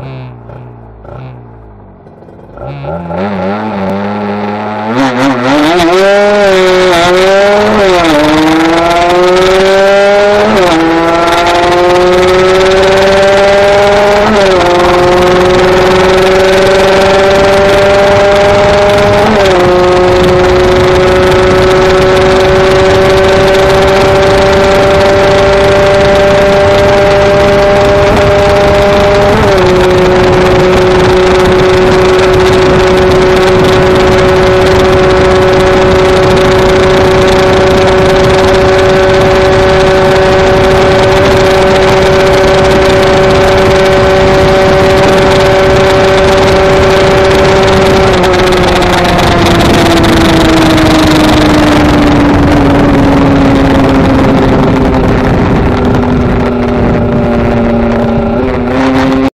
Mm-hmm.